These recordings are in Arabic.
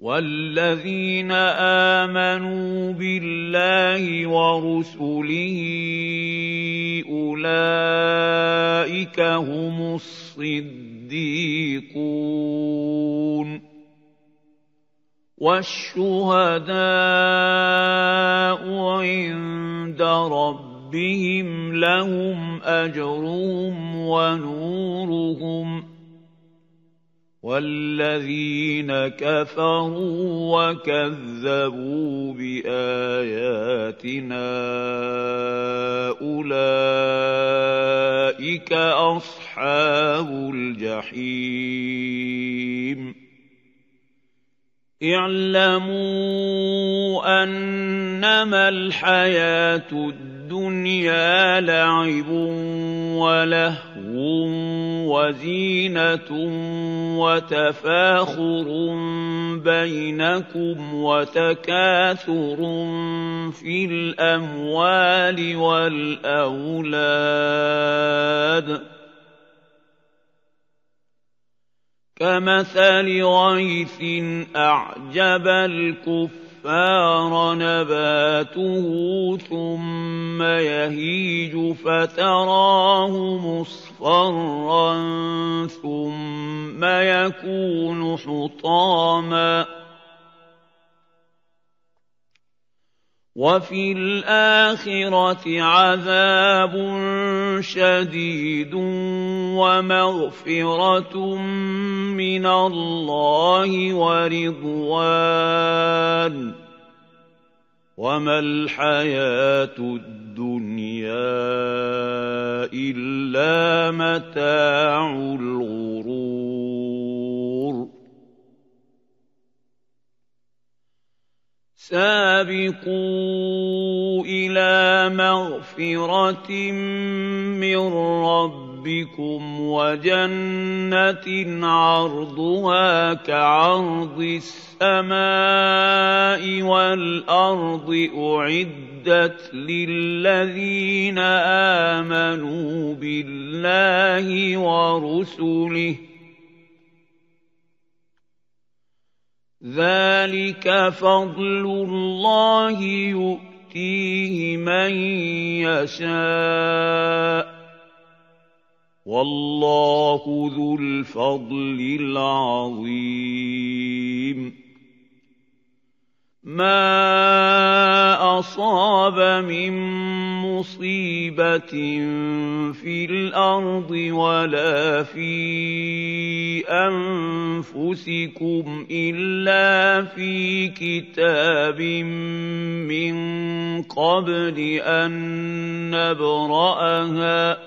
والذين امنوا بالله ورسله اولئك هم الصديقون والشهداء عند ربهم لهم اجرهم ونورهم والذين كفروا وكذبوا باياتنا اولئك اصحاب الجحيم اعلموا انما الحياة الدنيا لعب ولهو وزينة وتفاخر بينكم وتكاثر في الأموال والأولاد. كمثل غيث أعجب الكفار نباته ثم يهيج فتراه مصفرا ثم يكون حطاما وفي الآخرة عذاب شديد ومغفرة من الله ورضوان. وما الحياة الدنيا إلا متاع الغرور. سابقوا إلى مغفرة من ربكم وجنة عرضها كعرض السماء والأرض أعدت للذين آمنوا بالله ورسله ذلك فضل الله يؤتيه من يشاء والله ذو الفضل العظيم. ما اصاب من مصيبه في الأرض ولا في انفسكم الا في كتاب من قبل ان نبراها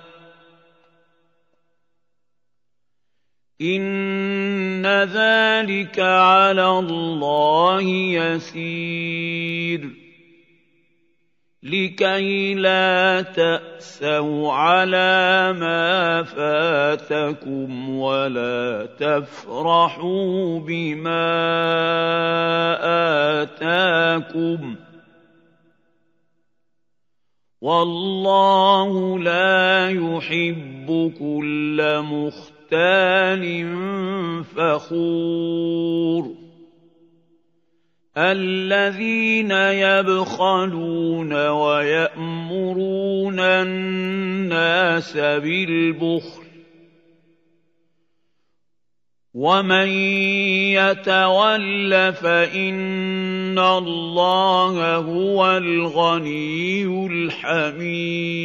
ان ذلك على الله يسير لكي لا تأسوا على ما فاتكم ولا تفرحوا بما آتاكم. والله لا يحب كل بهتان فخور. الذين يبخلون ويأمرون الناس بالبخل ومن يتول فإن الله هو الغني الحميد